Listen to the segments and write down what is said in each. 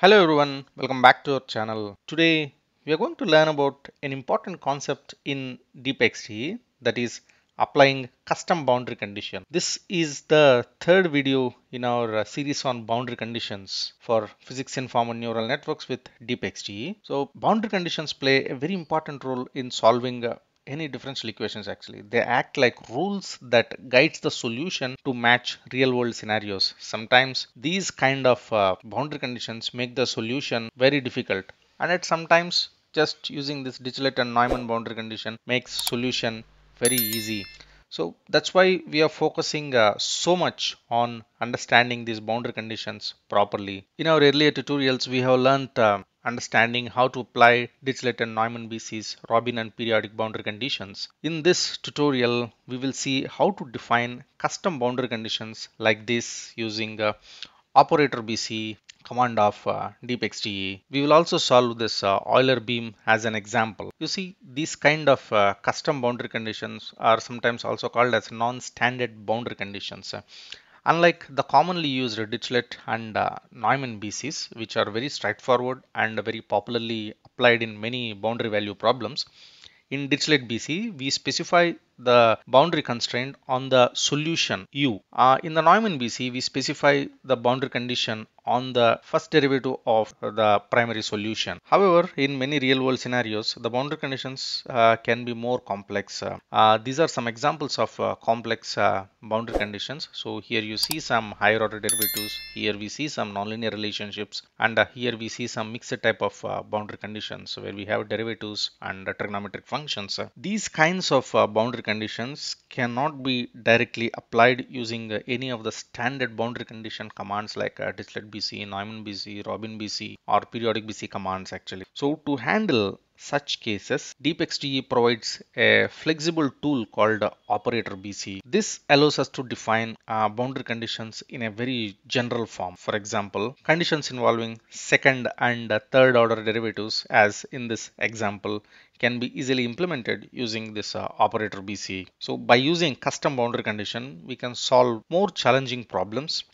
Hello everyone, welcome back to our channel. Today we are going to learn about an important concept in DeepXDE that is applying custom boundary condition. This is the third video in our series on boundary conditions for physics informed neural networks with DeepXDE. So boundary conditions play a very important role in solving any differential equations actually. They act like rules that guides the solution to match real world scenarios. Sometimes these kind of uh, boundary conditions make the solution very difficult. And at sometimes just using this Dirichlet and Neumann boundary condition makes solution very easy. So that's why we are focusing uh, so much on understanding these boundary conditions properly. In our earlier tutorials we have learned uh, understanding how to apply Dirichlet and Neumann BC's Robin and periodic boundary conditions. In this tutorial, we will see how to define custom boundary conditions like this using uh, operator BC command of uh, DeepXDE. We will also solve this uh, Euler beam as an example. You see, these kind of uh, custom boundary conditions are sometimes also called as non-standard boundary conditions. Unlike the commonly used Dirichlet and uh, Neumann BCs, which are very straightforward and very popularly applied in many boundary value problems, in Dirichlet BC, we specify the boundary constraint on the solution u. Uh, in the Neumann BC, we specify the boundary condition on the first derivative of the primary solution. However, in many real world scenarios, the boundary conditions uh, can be more complex. Uh, these are some examples of uh, complex uh, boundary conditions. So here you see some higher order derivatives. Here we see some nonlinear relationships and uh, here we see some mixed type of uh, boundary conditions where we have derivatives and trigonometric functions. these kinds of boundary conditions cannot be directly applied using uh, any of the standard boundary condition commands like uh, Dirichlet BC, Neumann BC, Robin BC or periodic BC commands actually. So to handle such cases, DeepXDE provides a flexible tool called Operator BC. This allows us to define uh, boundary conditions in a very general form. For example, conditions involving second and third order derivatives as in this example can be easily implemented using this uh, operator BC. So by using custom boundary condition, we can solve more challenging problems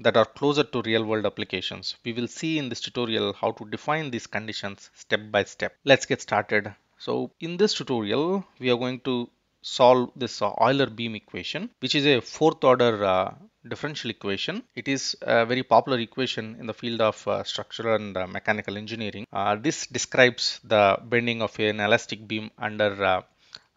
that are closer to real world applications. We will see in this tutorial how to define these conditions step by step. Let's get started. So in this tutorial, we are going to solve this uh, Euler beam equation, which is a fourth order uh, differential equation. It is a very popular equation in the field of uh, structural and uh, mechanical engineering. Uh, this describes the bending of an elastic beam under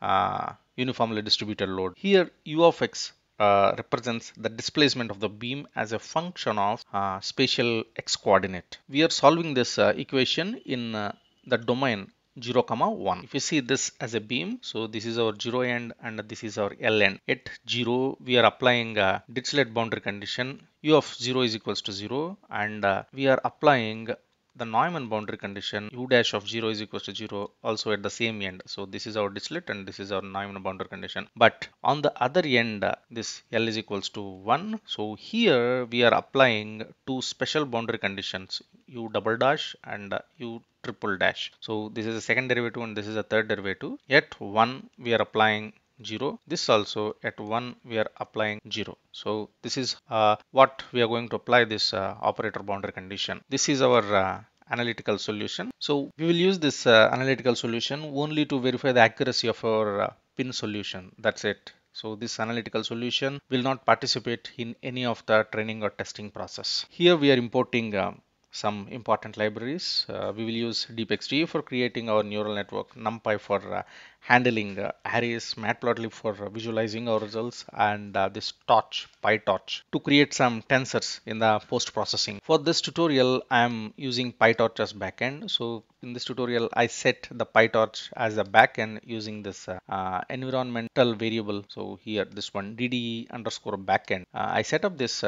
uh, uniformly distributed load. Here u of x uh, represents the displacement of the beam as a function of spatial x coordinate. We are solving this equation in the domain 0 comma 1 if you see this as a beam so this is our 0 end and this is our l end. At 0 we are applying a Dirichlet boundary condition. U of 0 is equals to 0 and uh, we are applying the Neumann boundary condition u dash of 0 is equal to 0 also at the same end. So this is our Dirichlet and this is our Neumann boundary condition. But on the other end, uh, this L is equals to 1. So here we are applying two special boundary conditions u double dash and uh, u triple dash. So this is a second derivative and this is a third derivative. At 1 we are applying 0 this also at 1 we are applying 0 so this is uh, what we are going to apply this uh, operator boundary condition. This is our uh, analytical solution. So we will use this uh, analytical solution only to verify the accuracy of our uh, PINN solution. That's it. So this analytical solution will not participate in any of the training or testing process. Here we are importing uh, some important libraries. Uh, we will use DeepXDE for creating our neural network, NumPy for uh, handling uh, arrays, Matplotlib for visualizing our results, and uh, this Torch, PyTorch to create some tensors in the post-processing. For this tutorial, I am using PyTorch as backend. So in this tutorial, I set the PyTorch as a backend using this uh, uh, environmental variable. So here, this one DDE underscore backend. I set up this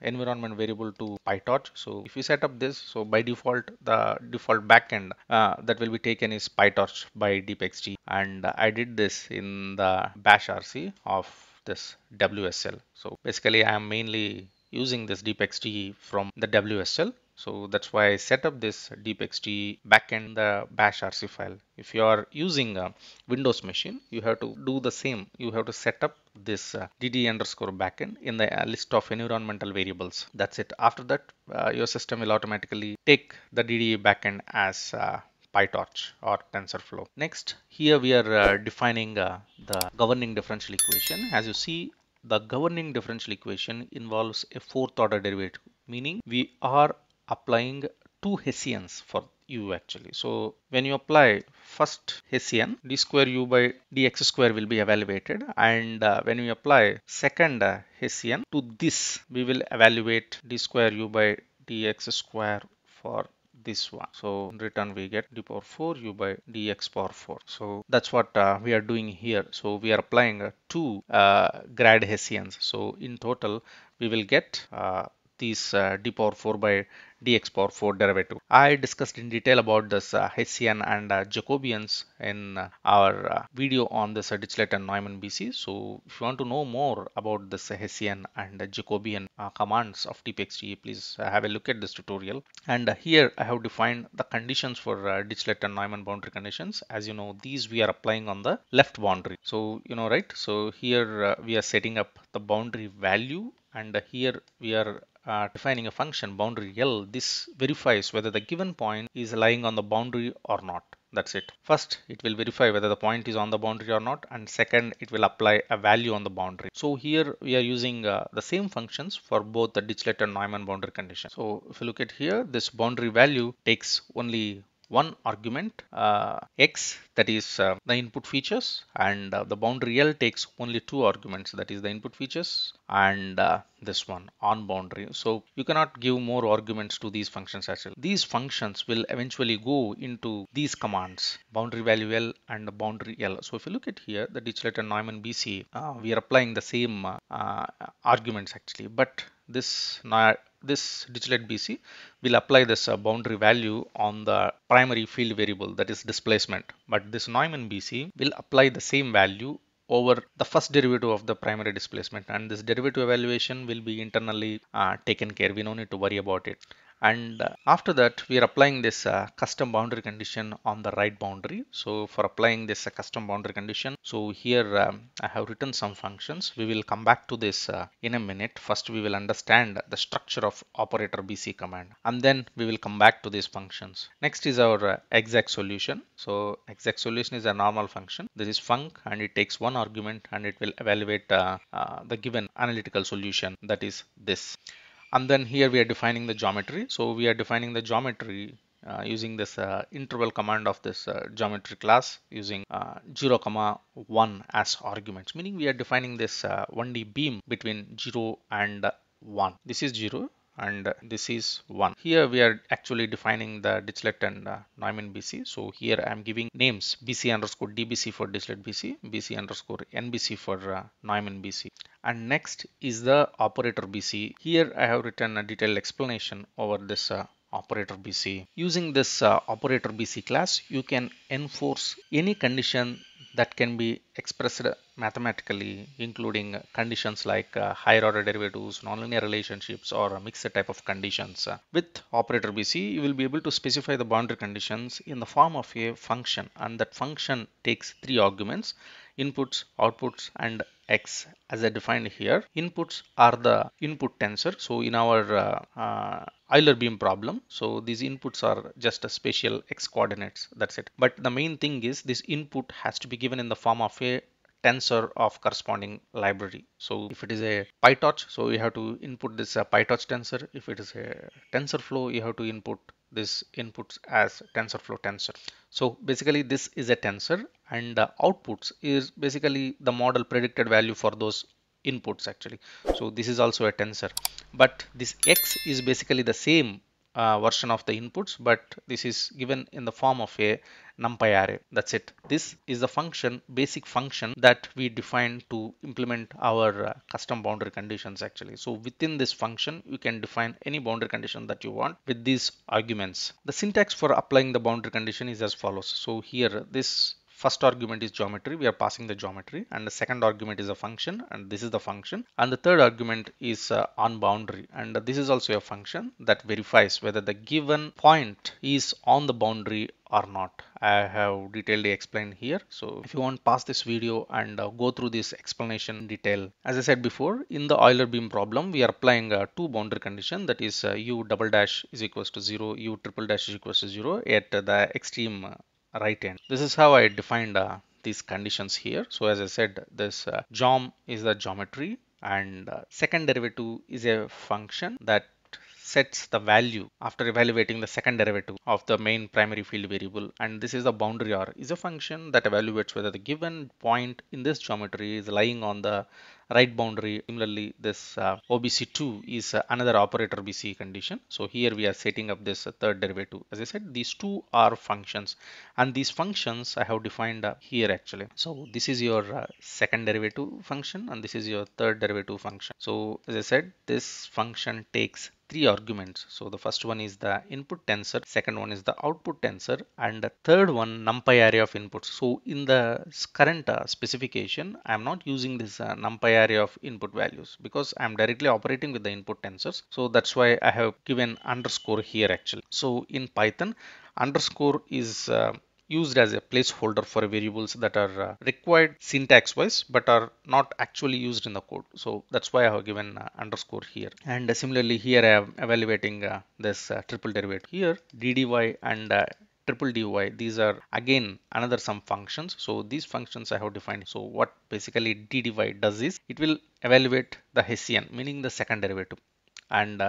environment variable to PyTorch. So if you set up this, so by default, the default backend uh, that will be taken is PyTorch by DeepXDE. And I did this in the bash RC of this WSL. So basically I am mainly using this DeepXDE from the WSL So that's why I set up this DeepXDE backend the bash RC file. If you are using a Windows machine, you have to do the same. You have to set up this uh, DDE underscore backend in the uh, list of environmental variables. That's it. After that, uh, your system will automatically take the DDE backend as uh, PyTorch or TensorFlow. Next, here we are uh, defining uh, the governing differential equation. As you see, the governing differential equation involves a fourth order derivative, meaning we are applying two Hessians for u actually. So when you apply first Hessian, d square u by dx square will be evaluated. And uh, when we apply second uh, Hessian to this, we will evaluate d square u by dx square for this one. So in return we get d power 4 u by dx power 4 so that's what uh, we are doing here. So we are applying uh, two uh, grad hessians. So in total we will get uh, these uh, d power 4 by dx power 4 derivative. I discussed in detail about this uh, Hessian and uh, Jacobians in uh, our uh, video on this uh, Dirichlet and Neumann BC. So if you want to know more about this Hessian and Jacobian uh, commands of DeepXDE, please have a look at this tutorial. And here I have defined the conditions for uh, Dirichlet and Neumann boundary conditions. As you know, these we are applying on the left boundary. So you know, right? So here we are setting up the boundary value and here we are uh, defining a function boundary L, this verifies whether the given point is lying on the boundary or not. That's it. First, it will verify whether the point is on the boundary or not. And second, it will apply a value on the boundary. So here we are using uh, the same functions for both the Dirichlet and Neumann boundary condition. So if you look at here, this boundary value takes only one argument uh, x that is uh, the input features and uh, the boundary L takes only two arguments that is the input features and uh, this one on boundary. So you cannot give more arguments to these functions as well. These functions will eventually go into these commands boundary value L and boundary L. So if you look at here the Dirichlet and Neumann BC uh, we are applying the same uh, arguments actually but this this Dirichlet BC will apply this uh, boundary value on the primary field variable that is displacement. But this Neumann BC will apply the same value over the first derivative of the primary displacement. And this derivative evaluation will be internally uh, taken care. We don't need to worry about it and uh, after that we are applying this uh, custom boundary condition on the right boundary. So for applying this uh, custom boundary condition so here um, I have written some functions. We will come back to this uh, in a minute. First we will understand the structure of operator BC command and then we will come back to these functions. Next is our uh, exact solution. So exact solution is a normal function. This is func and it takes one argument and it will evaluate uh, the given analytical solution that is this and then here we are defining the geometry so we are defining the geometry uh, using this uh, interval command of this uh, geometry class using uh, 0 comma 1 as arguments meaning we are defining this 1d uh, beam between 0 and 1 this is 0 and this is 1. Here we are actually defining the Dirichlet and uh, Neumann BC. So here I am giving names BC underscore DBC for Dirichlet BC, BC underscore NBC for Neumann BC. And next is the operator BC. Here I have written a detailed explanation over this uh, operator BC. Using this uh, operator BC class, you can enforce any condition that can be expressed mathematically including conditions like uh, higher order derivatives, nonlinear relationships or mixed type of conditions. With operator BC you will be able to specify the boundary conditions in the form of a function and that function takes three arguments inputs, outputs and x as I defined here. Inputs are the input tensor. So in our uh, uh, Euler beam problem, so these inputs are just a spatial x coordinates. That's it. But the main thing is this input has to be given in the form of a tensor of corresponding library. So if it is a PyTorch, so you have to input this uh, PyTorch tensor. If it is a TensorFlow, you have to input this inputs as TensorFlow tensor. So basically this is a tensor and the outputs is basically the model predicted value for those inputs actually. So this is also a tensor. But this x is basically the same uh, version of the inputs but this is given in the form of a numpy array. That's it. This is the function basic function that we define to implement our uh, custom boundary conditions actually. So within this function you can define any boundary condition that you want with these arguments. The syntax for applying the boundary condition is as follows. So here this first argument is geometry. We are passing the geometry. And the second argument is a function. And this is the function. And the third argument is uh, on boundary. And this is also a function that verifies whether the given point is on the boundary or not. I have detailedly explained here. So if you want pass this video and uh, go through this explanation in detail. As i said before in the euler beam problem we are applying uh, two boundary condition. That is uh, u double dash is equals to 0 u triple dash is equals to 0 at the extreme uh, right end. This is how i defined uh, these conditions here. So as i said this uh, geom is the geometry and second derivative is a function that sets the value after evaluating the second derivative of the main primary field variable. And this is the boundary r is a function that evaluates whether the given point in this geometry is lying on the right boundary. Similarly this uh, obc2 is uh, another operator bc condition. So here we are setting up this uh, third derivative. As i said these two are functions and these functions i have defined uh, here actually. So this is your uh, second derivative function and this is your third derivative function. So as i said this function takes three arguments. So the first one is the input tensor, second one is the output tensor, and the third one numpy array of inputs. So in the current uh, specification, I am not using this uh, numpy array of input values because I am directly operating with the input tensors. So that's why I have given underscore here actually. So in Python, underscore is uh, used as a placeholder for variables that are uh, required syntax wise but are not actually used in the code. So that's why I have given uh, underscore here. And uh, similarly here I am evaluating uh, this uh, triple derivative here ddy and uh, triple dy. These are again another some functions. So these functions i have defined. So what basically ddy does is it will evaluate the hessian meaning the second derivative. And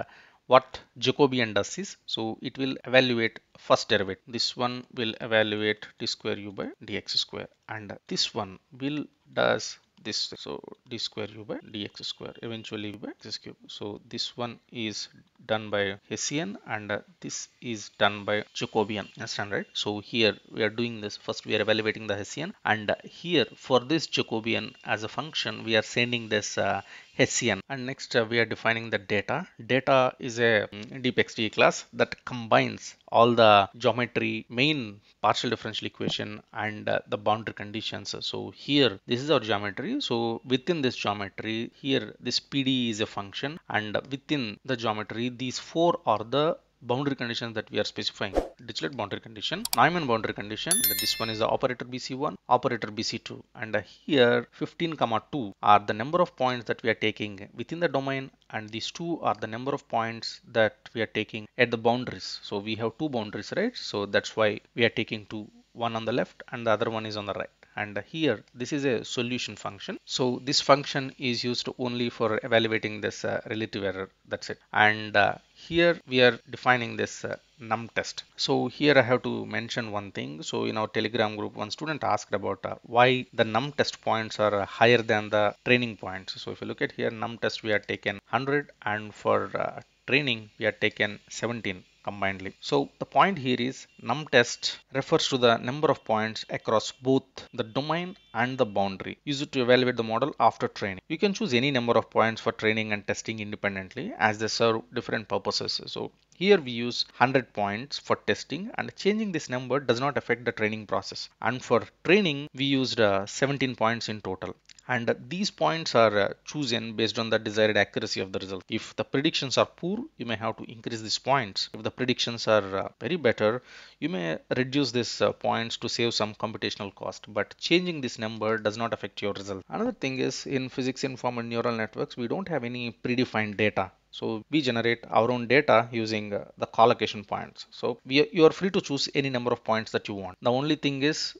what Jacobian does is so it will evaluate first derivative. This one will evaluate d square u by dx square and this one will does this. So d square u by dx square eventually by x cube. So this one is done by hessian and this is done by jacobian. Understand right? So here we are doing this. First we are evaluating the hessian and here for this jacobian as a function we are sending this uh, hessian. And next uh, we are defining the data. Data is a um, DeepXDE class that combines all the geometry main partial differential equation and uh, the boundary conditions. So here this is our geometry. So within this geometry here this pd is a function. And within the geometry these four are the boundary conditions that we are specifying. Dirichlet boundary condition Neumann boundary condition this one is the operator BC1 operator BC2 and here 15 comma 2 are the number of points that we are taking within the domain and these two are the number of points that we are taking at the boundaries. So we have two boundaries right? So that's why we are taking two one on the left and the other one is on the right and here this is a solution function. So this function is used only for evaluating this uh, relative error. That's it. And uh, here we are defining this uh, num test. So here i have to mention one thing. So in our telegram group one student asked about uh, why the num test points are higher than the training points. So if you look at here num test we are taken 100 and for uh, training we are taken 17 combinedly. So the point here is num test refers to the number of points across both the domain and the boundary Use it to evaluate the model after training. You can choose any number of points for training and testing independently as they serve different purposes. So here we use 100 points for testing and changing this number does not affect the training process. And for training we used uh, 17 points in total and these points are uh, chosen based on the desired accuracy of the result. If the predictions are poor, you may have to increase these points. If the predictions are uh, very better, you may reduce these uh, points to save some computational cost. But changing this number does not affect your result. Another thing is in physics informed neural networks, we don't have any predefined data. So we generate our own data using uh, the collocation points. So we, you are free to choose any number of points that you want. The only thing is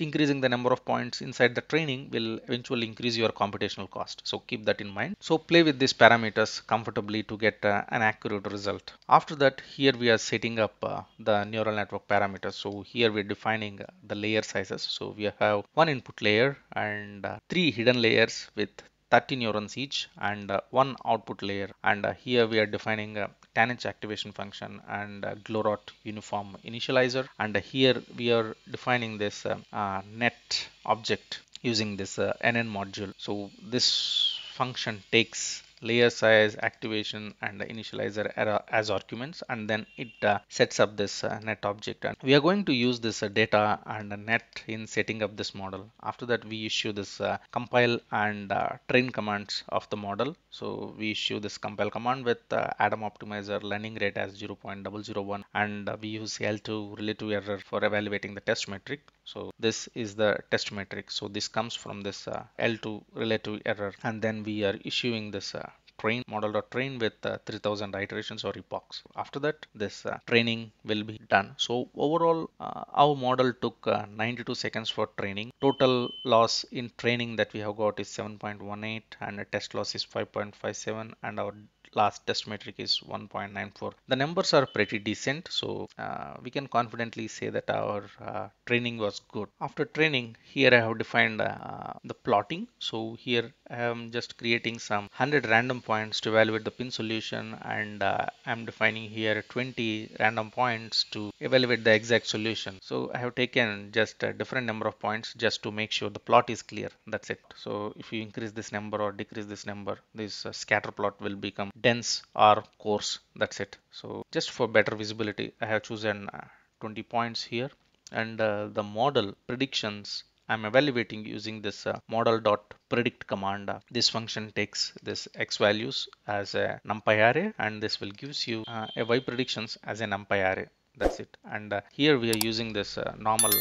increasing the number of points inside the training will eventually increase your computational cost. So keep that in mind. So play with these parameters comfortably to get uh, an accurate result. After that here we are setting up uh, the neural network parameters. So here we're defining uh, the layer sizes. So we have one input layer and uh, three hidden layers with 30 neurons each and uh, one output layer. And uh, here we are defining a tanh activation function and Glorot uniform initializer. And uh, here we are defining this uh, uh, net object using this nn module. So this function takes layer size, activation and the initializer error as arguments and then it uh, sets up this uh, net object and we are going to use this uh, data and net in setting up this model. After that we issue this uh, compile and uh, train commands of the model. So we issue this compile command with uh, ADAM optimizer learning rate as 0.001 and we use L2 relative error for evaluating the test metric. So this is the test metric. So this comes from this L2 relative error and then we are issuing this uh, train model.train with uh, 3000 iterations or epochs. After that, this uh, training will be done. So overall, uh, our model took uh, 92 seconds for training. Total loss in training that we have got is 7.18 and a test loss is 5.57 and our last test metric is 1.94 the numbers are pretty decent so uh, we can confidently say that our uh, training was good. After training here i have defined uh, the plotting. So here i am just creating some 100 random points to evaluate the PINN solution and uh, i'm defining here 20 random points to evaluate the exact solution. So i have taken just a different number of points just to make sure the plot is clear. That's it. So if you increase this number or decrease this number this uh, scatter plot will become dense or coarse. That's it. So just for better visibility I have chosen uh, 20 points here. And uh, the model predictions I'm evaluating using this uh, model dot predict command. Uh, this function takes this x values as a numpy array and this will gives you uh, a y predictions as a numpy array. That's it. And uh, here we are using this uh, normal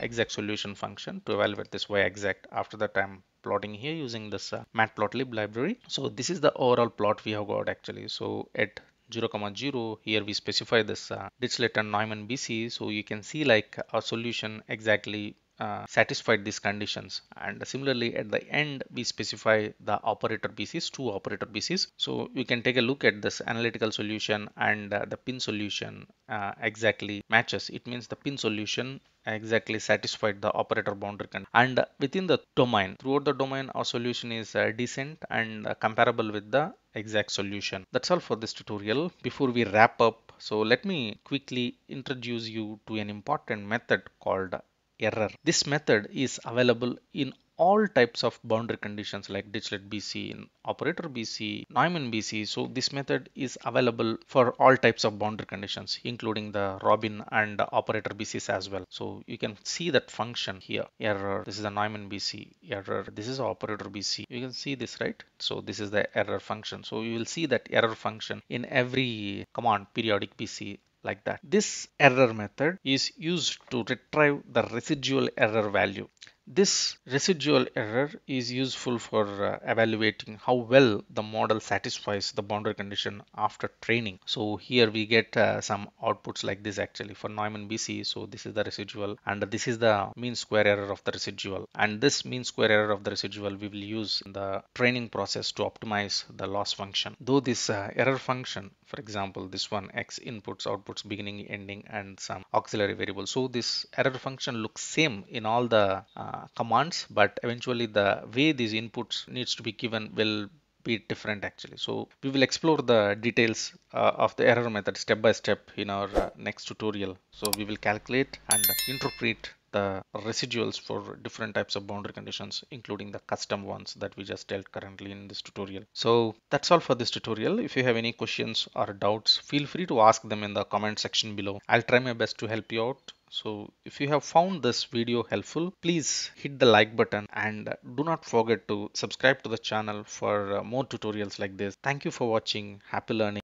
exact solution function to evaluate this y exact. After that I'm plotting here using this uh, matplotlib library so this is the overall plot we have got actually so at 0 comma 0 here we specify this uh, Dirichlet and Neumann BC so you can see like our solution exactly uh, satisfied these conditions. And similarly at the end we specify the operator BCs two operator BCs so you can take a look at this analytical solution and uh, the PINN solution uh, exactly matches. It means the PINN solution exactly satisfied the operator boundary condition and within the domain throughout the domain our solution is uh, decent and uh, comparable with the exact solution. That's all for this tutorial. Before we wrap up so let me quickly introduce you to an important method called error. This method is available in all types of boundary conditions like Dirichlet BC, operator BC, Neumann BC. So this method is available for all types of boundary conditions, including the Robin and operator BCs as well. So you can see that function here, error, this is the Neumann BC, error, this is operator BC. You can see this, right? So this is the error function. So you will see that error function in every command periodic BC like that. This error method is used to retrieve the residual error value. This residual error is useful for uh, evaluating how well the model satisfies the boundary condition after training. So here we get uh, some outputs like this actually for Neumann BC. So this is the residual and this is the mean square error of the residual and this mean square error of the residual we will use in the training process to optimize the loss function. Though this uh, error function for example this one x inputs outputs beginning ending and some auxiliary variable so this error function looks same in all the uh, commands but eventually the way these inputs needs to be given will be different actually. So we will explore the details uh, of the error method step by step in our uh, next tutorial. So we will calculate and interpret the residuals for different types of boundary conditions including the custom ones that we just dealt currently in this tutorial. So that's all for this tutorial. If you have any questions or doubts feel free to ask them in the comment section below. I'll try my best to help you out so if you have found this video helpful, please hit the like button and do not forget to subscribe to the channel for uh, more tutorials like this. Thank you for watching. Happy learning.